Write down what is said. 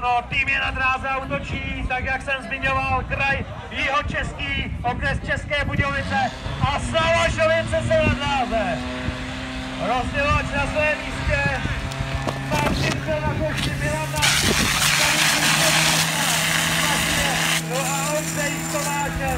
Ano, tým je na dráze a útočí, tak jak jsem zmiňoval, kraj Jihočeský, okres České Budějovice a Salašovice se na dráze. Rozdělač na své místě, Martin se na koši Miranda, no a Ondřej Kováčev.